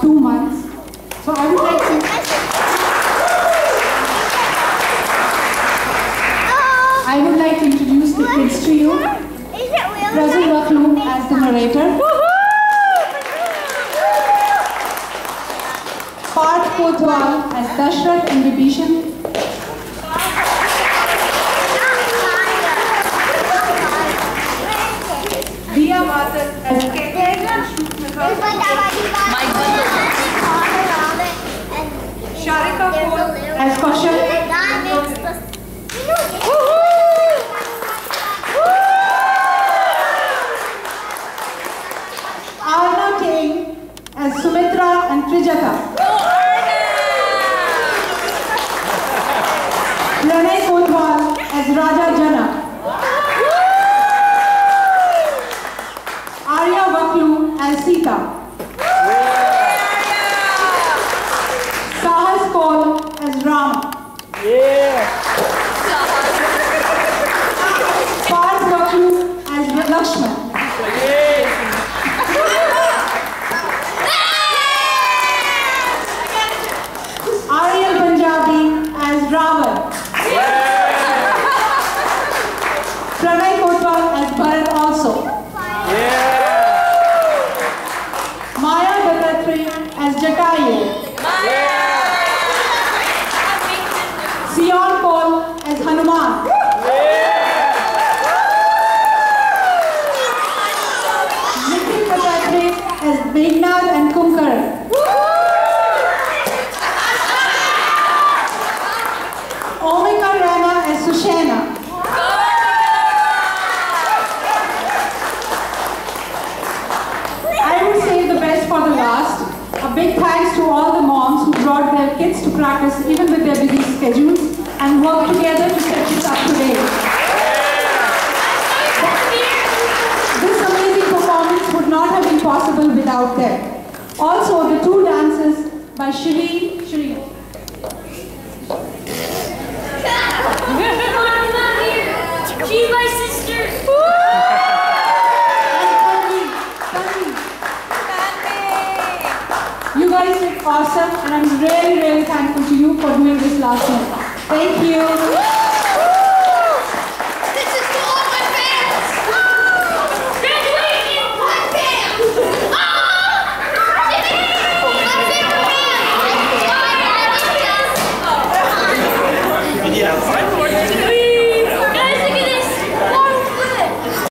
two months. So I would like to, I would like to introduce the kids to you. Razul Waklu as the narrator. Parth Kotwal as Dashrath and Vibhishan. Diya Mathur as Keke As Kaushal. Arna King as Sumitra and Trijata. Pranay Kotwal as Raja Jana. Arya Vaklu as Sita. Sahas Kaul as Rama. Parth Vaklu as as Meghnad and Kumkar. Omika Rana and Sushena. I would save the best for the last. A big thanks to all the moms who brought their kids to practice even with their busy schedules and worked together to set this up today. Without them. Also, the two dances by Shireen, Shireen, She's my sister. and Tanvi. Tanvi. You guys did awesome and I'm really, really thankful to you for doing this last one. Thank you.